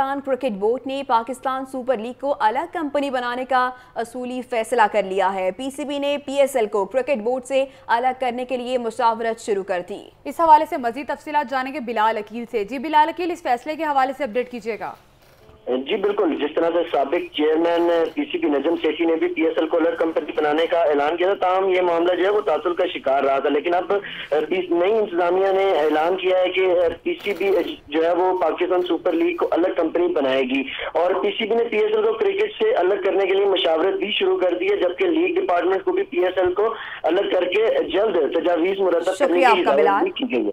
Pakistan cricket board ने Pakistan super league को अलग कंपनी बनाने का असूली फैसला कर लिया है। पीसीबी ने पीएसएल को क्रिकेट बोर्ड से अलग करने के लिए मुशावरत शुरू कर दी। इस हवाले से मजीद तफसीत जानेंगे बिलाल अकील से। जी बिलाल अकील, इस फैसले के हवाले से अपडेट कीजिएगा। जी बिल्कुल। जिस तरह से सबक चेयरमैन पीसीबी नजम सेठी ने भी पीएसएल को अलग कंपनी बनाने का ऐलान किया था तमाम ये मामला जो है वो तासुल का शिकार रहा था। लेकिन अब नई इंतजामिया ने ऐलान किया है कि पीसीबी जो है वो पाकिस्तान सुपर लीग को अलग कंपनी बनाएगी। और पीसीबी ने पीएसएल को क्रिकेट से अलग करने के लिए मशावरत भी शुरू कर दी है जबकि लीग डिपार्टमेंट को भी पीएसएल को अलग करके जल्द तजावीज मुरतब करने की गई है।